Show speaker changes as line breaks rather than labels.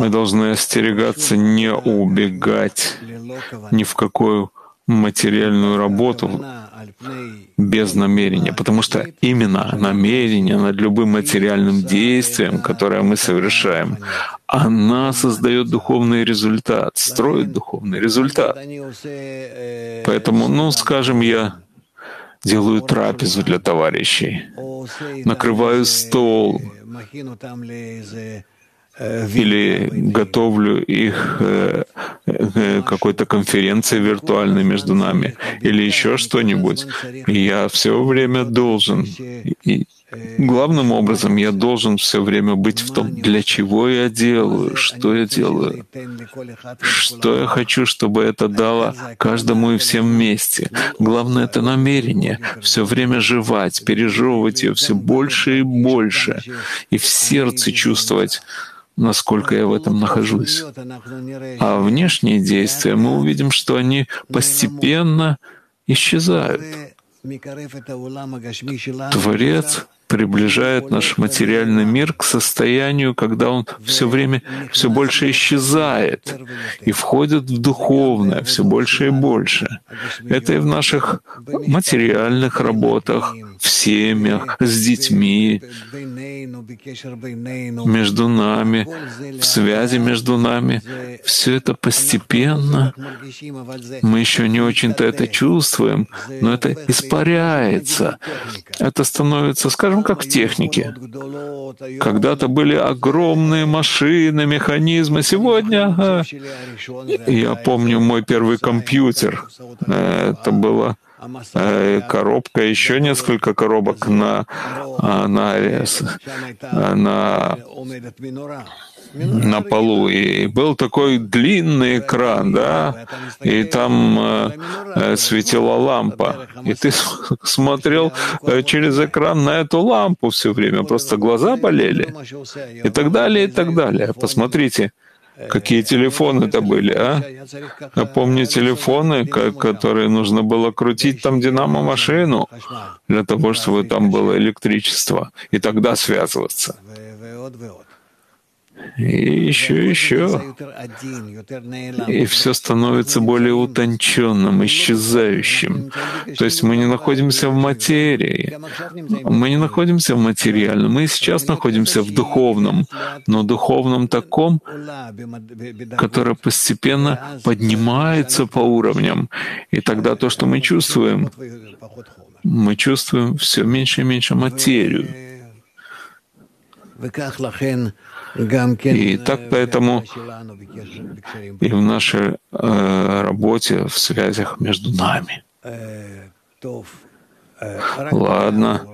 Мы должны остерегаться не убегать ни в какую материальную работу без намерения, потому что именно намерение над любым материальным действием, которое мы совершаем, она создает духовный результат, строит духовный результат. Поэтому, ну, скажем, я делаю трапезу для товарищей, накрываю стол, или готовлю их э, какой-то конференции виртуальной между нами, или еще что-нибудь. Я все время должен. И главным образом я должен все время быть в том, для чего я делаю, что я делаю, что я хочу, чтобы это дало каждому и всем вместе. Главное — это намерение, все время жевать, пережевывать ее все больше и больше, и в сердце чувствовать насколько я в этом нахожусь. А внешние действия мы увидим, что они постепенно исчезают. Творец приближает наш материальный мир к состоянию, когда он все время все больше исчезает и входит в духовное все больше и больше. Это и в наших материальных работах, в семьях, с детьми, между нами, в связи между нами. Все это постепенно. Мы еще не очень-то это чувствуем, но это испаряется. Это становится, скажем, как в технике. Когда-то были огромные машины, механизмы. Сегодня, я помню мой первый компьютер. Это было Э, коробка, еще несколько коробок на, а, на, на, на полу. И был такой длинный экран, да, и там э, э светила лампа. И ты смотрел э, через экран на эту лампу все время, просто глаза болели. И так далее, и так далее. Посмотрите, Какие телефоны это были, а? Я помню телефоны, которые нужно было крутить там динамо-машину для того, чтобы там было электричество, и тогда связываться и еще, еще. И все становится более утонченным, исчезающим. То есть мы не находимся в материи, мы не находимся в материальном, мы сейчас находимся в духовном, но духовном таком, который постепенно поднимается по уровням. И тогда то, что мы чувствуем, мы чувствуем все меньше и меньше материю. И так поэтому и в нашей э, работе, в связях между нами. Ладно.